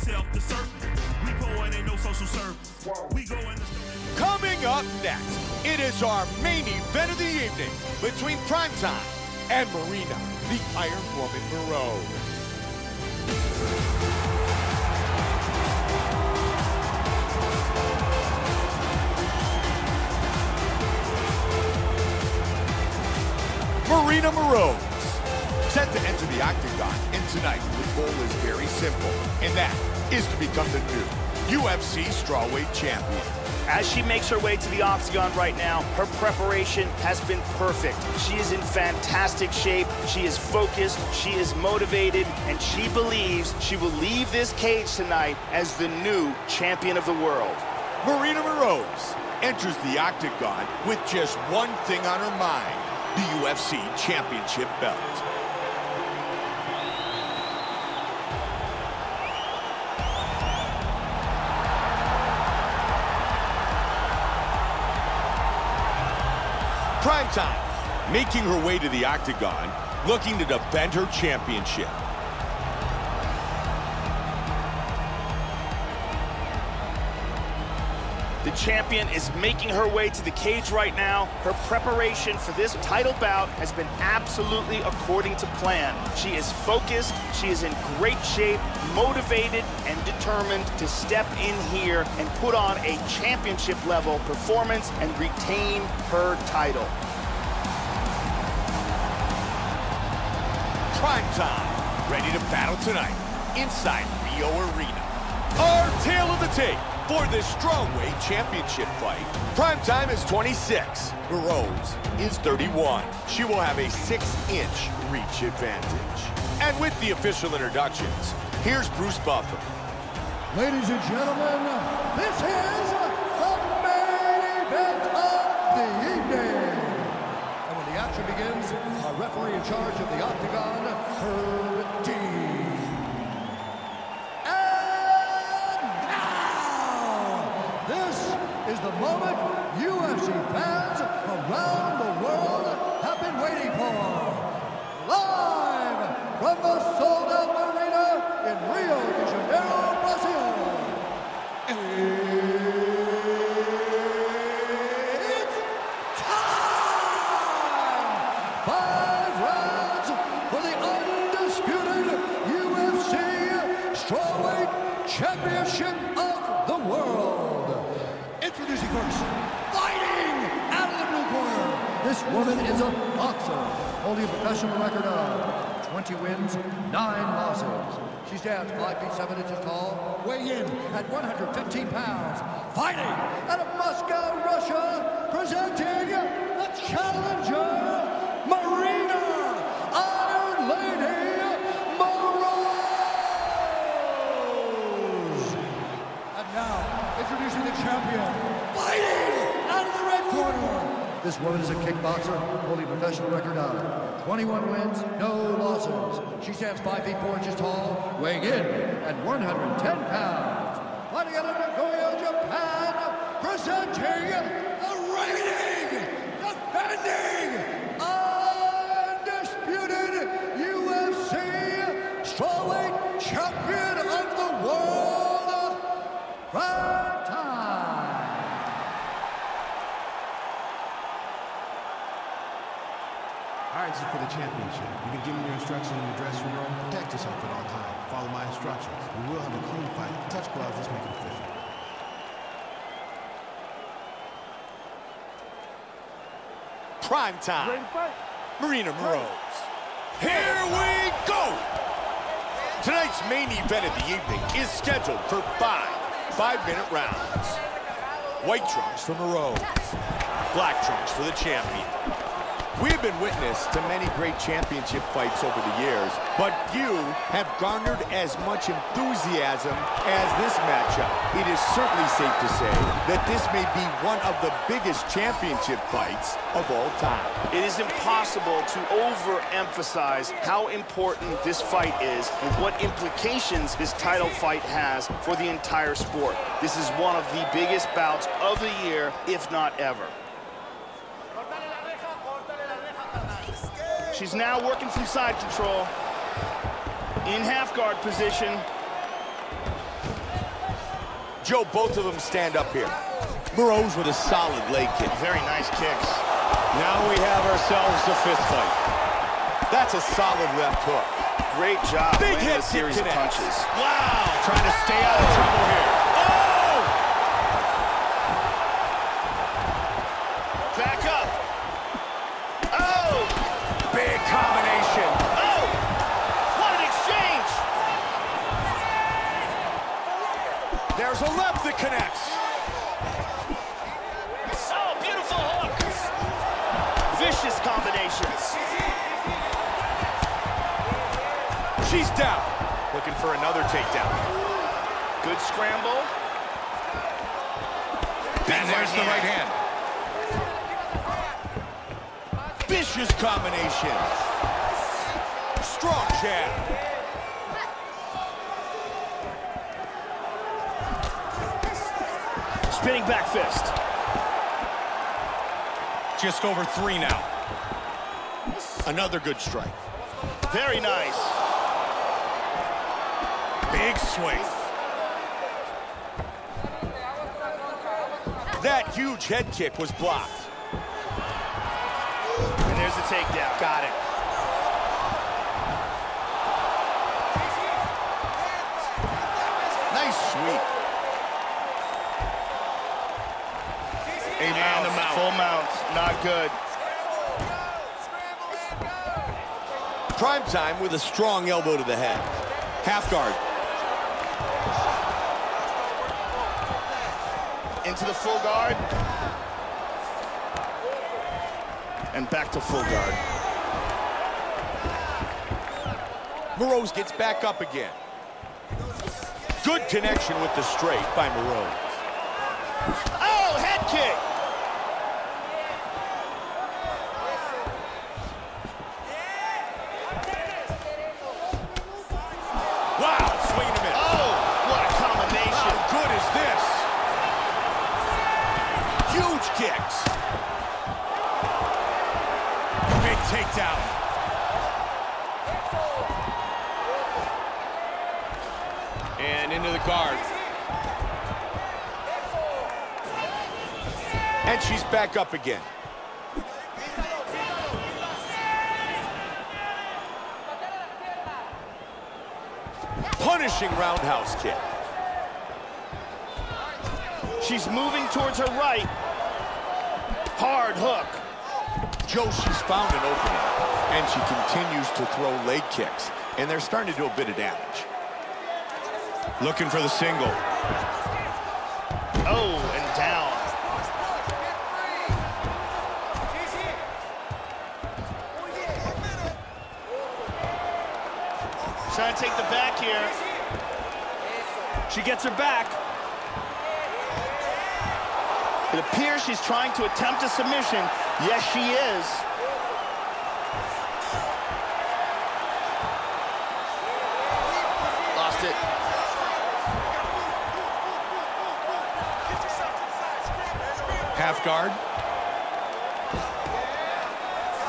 himself, the serpent. We poor ain't no social service. We go in the Coming up next, it is our main event of the evening between Primetime and Maryna, the Iron Woman Moroz. Maryna Moroz, set to enter the octagon, and tonight the goal is very simple, and that is to become the new UFC strawweight champion. As she makes her way to the octagon right now, her preparation has been perfect. She is in fantastic shape, she is focused, she is motivated, and she believes she will leave this cage tonight as the new champion of the world. Maryna Moroz enters the octagon with just one thing on her mind, the UFC Championship belt. Primetime, making her way to the octagon, looking to defend her championship. The champion is making her way to the cage right now. Her preparation for this title bout has been absolutely according to plan. She is focused, she is in great shape, motivated, and determined to step in here and put on a championship level performance and retain her title. Primetime, ready to battle tonight inside Rio Arena. Our tale of the tape for this strawweight championship fight. Primetime is 26. Rose is 31. She will have a six-inch reach advantage. And with the official introductions, here's Bruce Buffer. Ladies and gentlemen, this is the main event of the evening. And when the action begins, our referee in charge of the Octagon, Herb Dean. The moment UFC fans around the world have been waiting for. Live from the sold-out arena in Rio de Janeiro, woman is a boxer, holding a professional record of 20 wins, 9 losses. She stands 5 feet 7 inches tall, weighing in at 115 pounds. Fighting out of Moscow, Russia, presenting the challenger, Maryna Iron Lady Moroz. And now, introducing the champion, fighting out of the red corner. This woman is a kickboxer, holding professional record of 21 wins, no losses. She stands 5 feet 4 inches tall, weighing in at 110 pounds. Fighting out of Nagoya, Japan, presenting the reigning, defending, All right, this is for the championship. You've been given your instructions in the dressing room. Protect yourself at all times. Follow my instructions. We will have a clean fight. Touch gloves. Let's make it official. Prime time. Maryna Moroz. Here we go! Tonight's main event of the evening is scheduled for five five-minute rounds. White trunks for Moroz. Black trunks for the champion. We have been witness to many great championship fights over the years, but few have garnered as much enthusiasm as this matchup. It is certainly safe to say that this may be one of the biggest championship fights of all time. It is impossible to overemphasize how important this fight is and what implications this title fight has for the entire sport. This is one of the biggest bouts of the year, if not ever. She's now working from side control. In half guard position. Joe, both of them stand up here. Moroz with a solid leg kick. Very nice kicks. Now we have ourselves a fist fight. That's a solid left hook. Great job. Big hit series of punches. Wow. Trying to stay out of trouble here. Takedown. Good scramble. And there's the right hand. Vicious combination. Strong jab. Spinning back fist. Just over three now. Another good strike. Very nice. Big swing. That huge head kick was blocked. And there's the takedown. Got it. Nice sweep. A And the mount. Full mount. Not good. Prime time with a strong elbow to the head. Half guard. Into the full guard. And back to full guard. Moroz gets back up again. Good connection with the straight by Moroz. And into the guard. And she's back up again. Punishing roundhouse kick. She's moving towards her right. Hard hook. Joe, she's found an opening, and she continues to throw leg kicks, and they're starting to do a bit of damage. Looking for the single. Oh, and down. Trying to take the back here. She gets her back. It appears she's trying to attempt a submission. Yes, she is. Guard.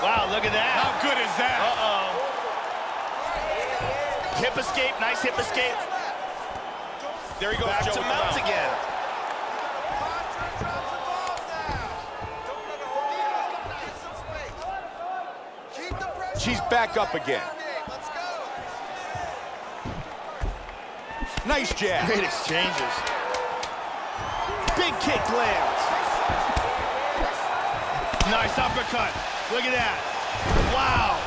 Wow, look at that. How good is that? Uh-oh. Hip escape, nice hip escape. There he goes, Back Joe. to mount again. She's back up again. Nice jab. Great exchanges. Big kick lands. Nice uppercut. Look at that. Wow.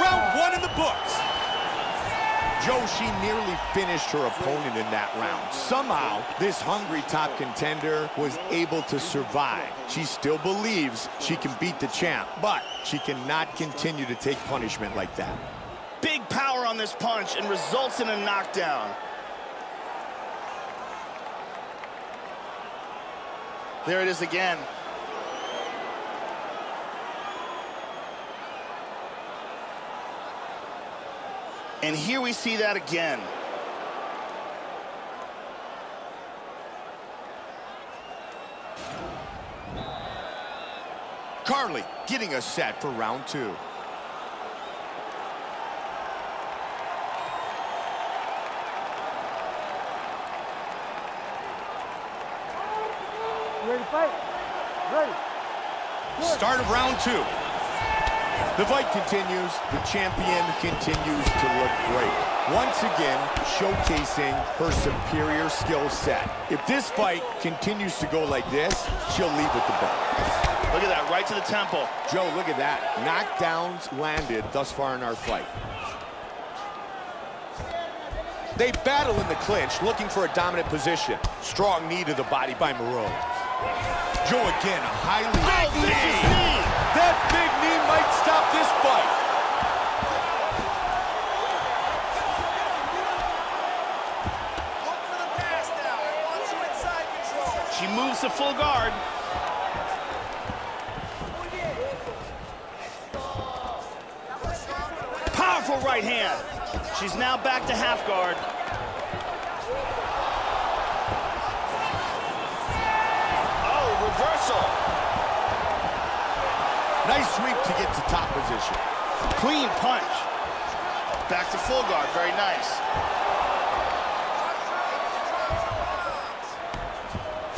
Round one in the books. Joe, she nearly finished her opponent in that round. Somehow, this hungry top contender was able to survive. She still believes she can beat the champ, but she cannot continue to take punishment like that. Big power on this punch and results in a knockdown. There it is again. And here we see that again. Carly getting us set for round two. Ready to fight? Ready. Start of round two. The fight continues. The champion continues to look great. Once again, showcasing her superior skill set. If this fight continues to go like this, she'll leave with the belt. Look at that, right to the temple. Joe, look at that. Knockdowns landed thus far in our fight. They battle in the clinch, looking for a dominant position. Strong knee to the body by Moroz. Joe again, a highly... Big knee! That big knee might stop this fight. She moves to full guard. Powerful right hand. She's now back to half guard. Nice sweep to get to top position. Clean punch. Back to full guard, very nice.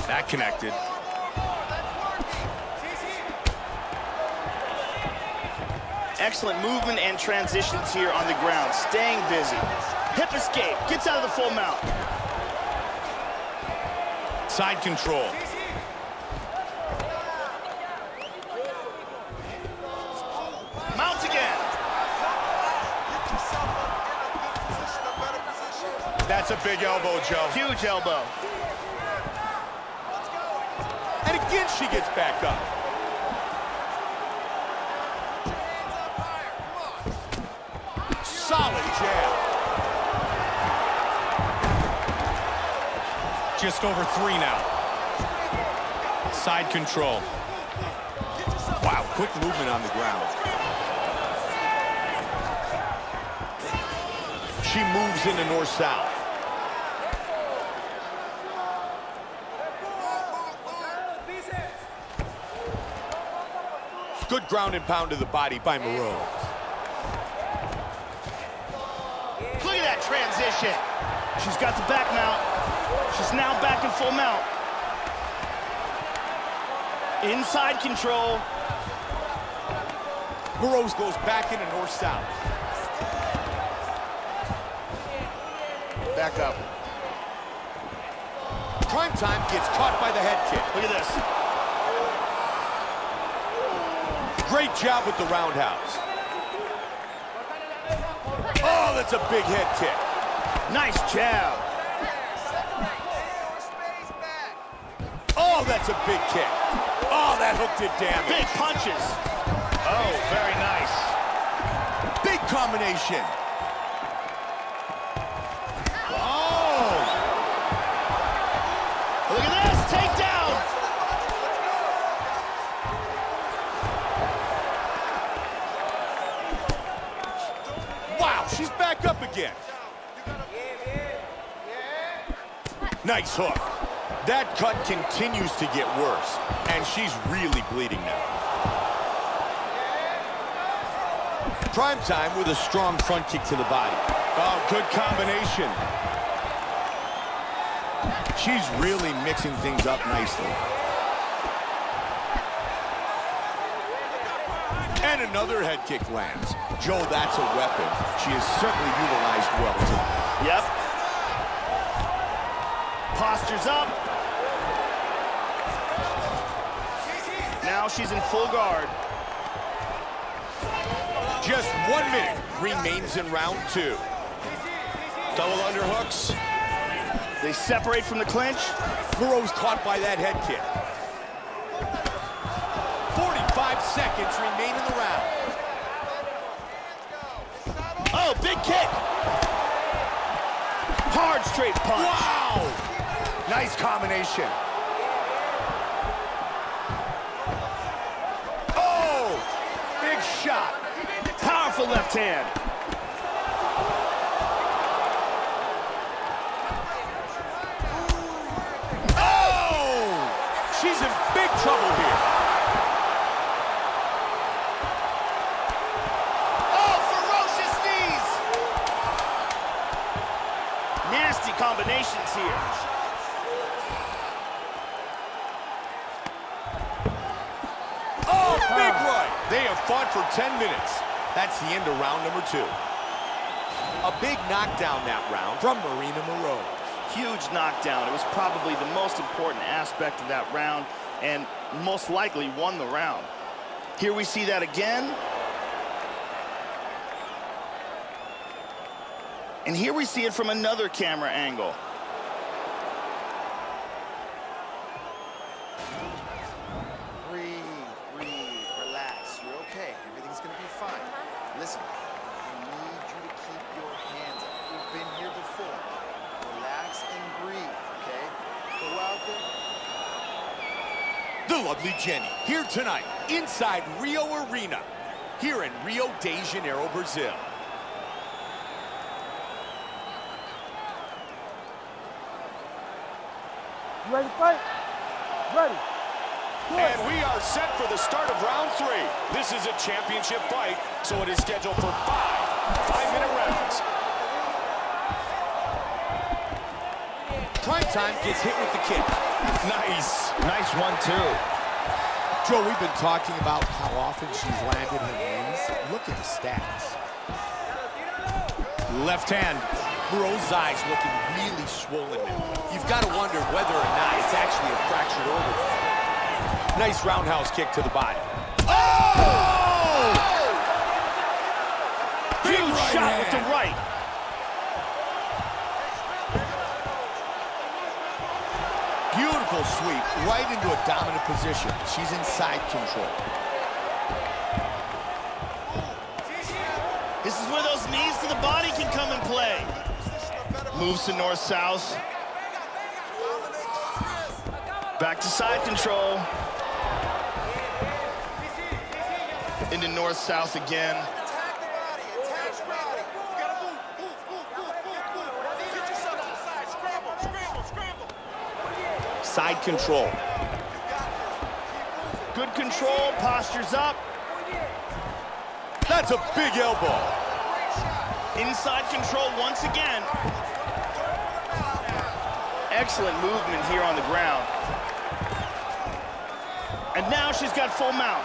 That connected. Excellent movement and transitions here on the ground, staying busy. Hip escape, gets out of the full mount. Side control. Big elbow, Joe. Huge elbow. And again, she gets back up. Solid jab. Just over three now. Side control. Wow, quick movement on the ground. She moves into north-south. Good ground and pound to the body by Moroz. Look at that transition. She's got the back mount. She's now back in full mount. Inside control. Moroz goes back into north-south. Back up. Prime time gets caught by the head kick. Look at this. Great job with the roundhouse. Oh, that's a big head kick. Nice jab. Oh, that's a big kick. Oh, that hook did damage. Big punches. Oh, very nice. Big combination. Back up again. Nice hook. That cut continues to get worse, and she's really bleeding now. Prime time with a strong front kick to the body. Oh, good combination. She's really mixing things up nicely. And another head kick lands. Joe, that's a weapon. She is certainly utilized well tonight. Yep. Postures up. Now she's in full guard. Just one minute remains in round two. Double underhooks. They separate from the clinch. Moroz's caught by that head kick. Seconds remain in the round. Oh, big kick. Hard straight punch. Wow! Nice combination. Oh! Big shot. Powerful left hand. combinations here. Oh, ah. big right. They have fought for 10 minutes. That's the end of round number two. A big knockdown that round from Maryna Moroz. Huge knockdown. It was probably the most important aspect of that round and most likely won the round. Here we see that again. And here we see it from another camera angle. Breathe, breathe, relax. You're okay. Everything's gonna be fine. Listen, I need you to keep your hands up. We've been here before. Relax and breathe, okay? Go out there. The lovely Jenny, here tonight, inside Rio Arena, here in Rio de Janeiro, Brazil. You ready to fight? Ready. And we are set for the start of round three. This is a championship fight, so it is scheduled for five five-minute rounds. Prime Time gets hit with the kick. Nice. Nice one, too. Joe, we've been talking about how often she's landed her wins. Look at the stats. Left hand. Moroz's eyes looking really swollen now. You've got to wonder whether or not it's actually a fractured orbital. Nice roundhouse kick to the body. Oh! Huge right shot with the right. Beautiful sweep right into a dominant position. She's in side control. This is where those knees to the body can come and play. Moves to north-south. Back to side control. Into north-south again. Side control. Good control, postures up. That's a big elbow. Inside control once again. Excellent movement here on the ground. And now she's got full mount.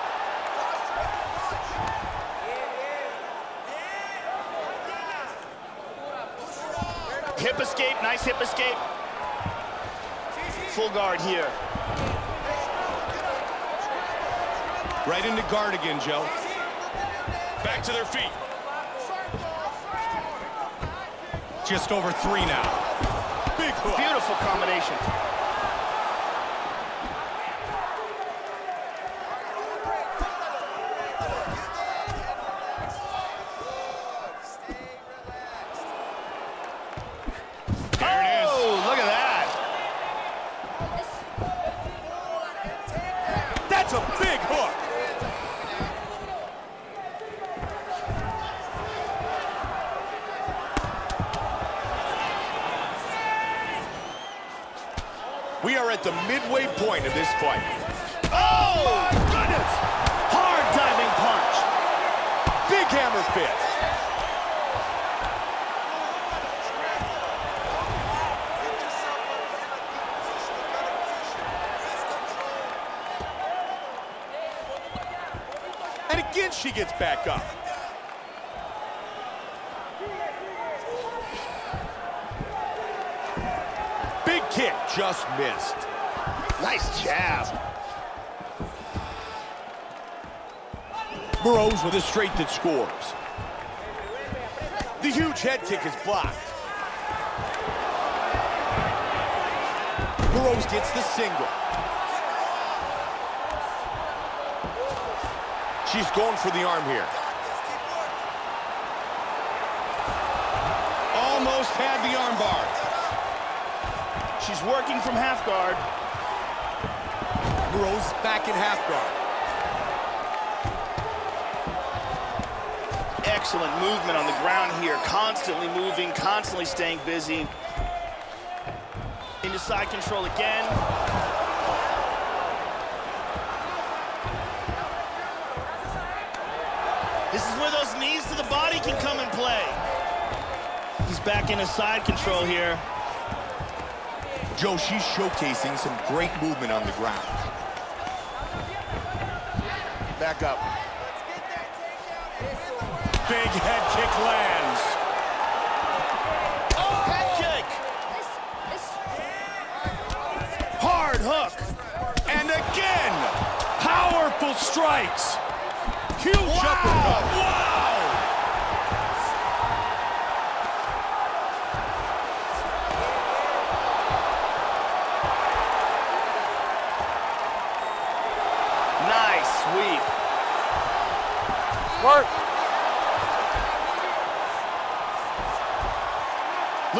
Hip escape, nice hip escape. Full guard here. Right into guard again, Joe. Back to their feet. Just over three now. Beautiful combination. Big hammer fist. And again, she gets back up. Big kick just missed. Nice jab. Moroz with a straight that scores. The huge head kick is blocked. Moroz gets the single. She's going for the arm here. Almost had the arm bar. She's working from half guard. Moroz back in half guard. Excellent movement on the ground here. Constantly moving, constantly staying busy. Into side control again. This is where those knees to the body can come and play. He's back into side control here. Joe, she's showcasing some great movement on the ground. Back up. Big head kick lands. Oh, head kick. Hard hook. And again, powerful strikes. Huge uppercut. Wow! Nice sweep. Work.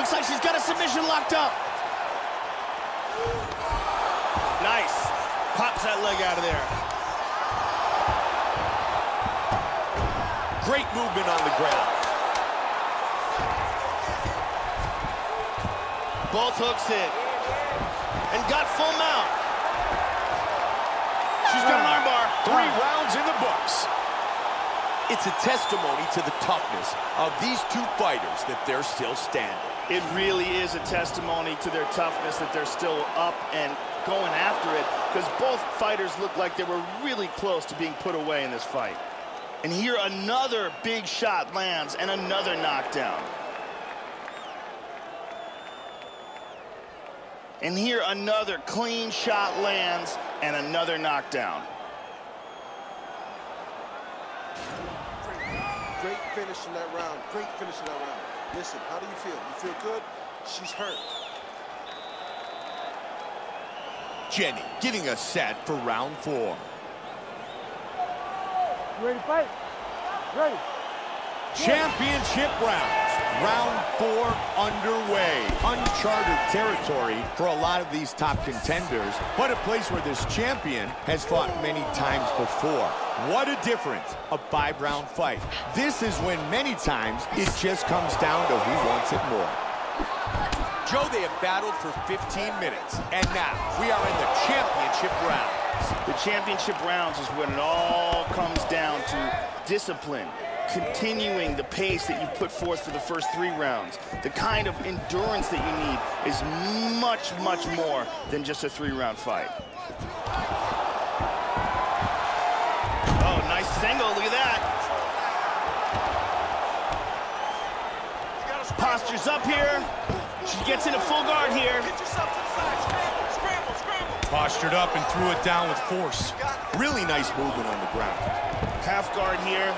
Looks like she's got a submission locked up. Nice. Pops that leg out of there. Great movement on the ground. Both hooks in. And got full mount. She's got an armbar. Ah. Three ah. rounds in the books. It's a testimony to the toughness of these two fighters that they're still standing. It really is a testimony to their toughness that they're still up and going after it because both fighters look like they were really close to being put away in this fight. And here another big shot lands and another knockdown. And here another clean shot lands and another knockdown. Great finish in that round. Great finish in that round. Listen, how do you feel? You feel good? She's hurt. Jenny getting us set for round four. You ready to fight? Ready. Championship rounds. Round four underway. Uncharted territory for a lot of these top contenders, but a place where this champion has fought many times before. What a difference, a five-round fight. This is when many times it just comes down to who wants it more. Joe, they have battled for 15 minutes, and now we are in the championship rounds. The championship rounds is when it all comes down to discipline, continuing the pace that you put forth for the first three rounds. The kind of endurance that you need is much, much more than just a three-round fight. Oh, nice single, look at that. Postures up here. She gets into full guard here. Postured up and threw it down with force. Really nice movement on the ground. Half guard here.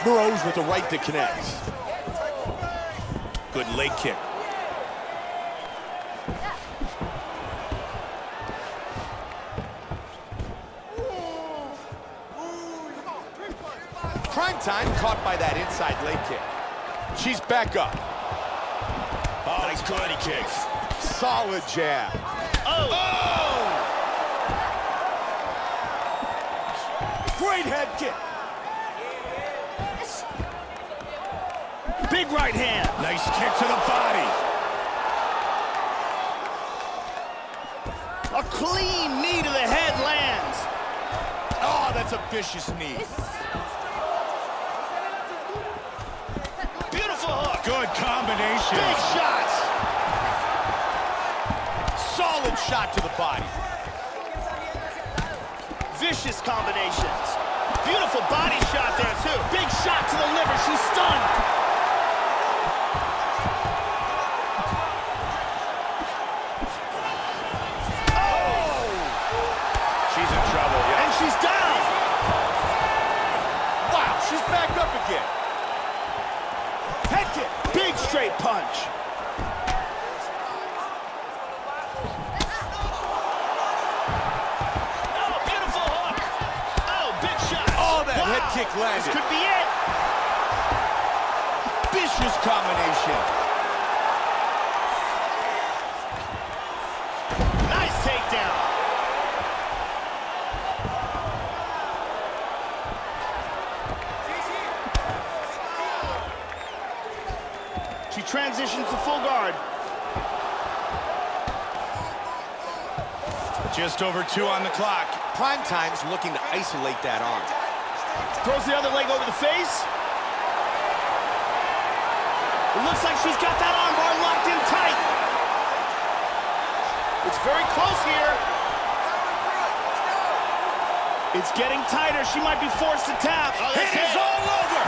Moroz with the right to connect. Good leg kick. Prime time caught by that inside leg kick. She's back up. Oh, Nice body kicks. Solid jab. Oh, oh! Great head kick. Big right hand. Nice kick to the body. A clean knee to the head lands. Oh, that's a vicious knee. Beautiful hook. Good combination. Big shots. Solid shot to the body. Vicious combinations. Beautiful body shot there, too. Big shot to the liver. She's stunned. That head kick This could be it. Vicious combination. Nice takedown. She transitions to full guard. Just over two on the clock. Prime time's looking to isolate that arm. Throws the other leg over the face. It looks like she's got that armbar locked in tight. It's very close here. It's getting tighter. She might be forced to tap. Oh, Hands all over.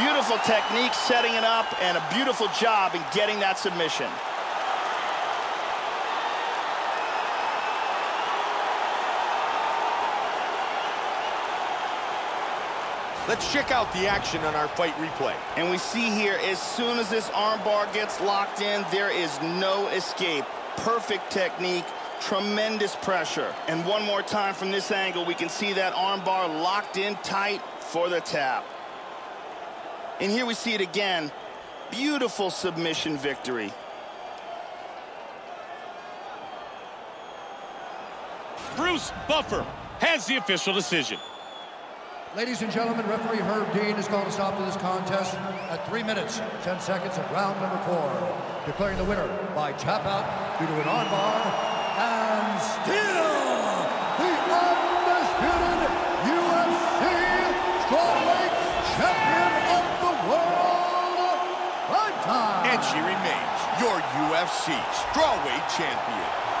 Beautiful technique setting it up and a beautiful job in getting that submission. Let's check out the action on our fight replay. And we see here, as soon as this armbar gets locked in, there is no escape. Perfect technique, tremendous pressure. And one more time from this angle, we can see that armbar locked in tight for the tap. And here we see it again. Beautiful submission victory. Bruce Buffer has the official decision. Ladies and gentlemen, referee Herb Dean has called a stop to this contest at 3 minutes, 10 seconds of round number 4, declaring the winner by tap out due to an armbar and still the undisputed UFC strawweight champion of the world, And she remains your UFC strawweight champion.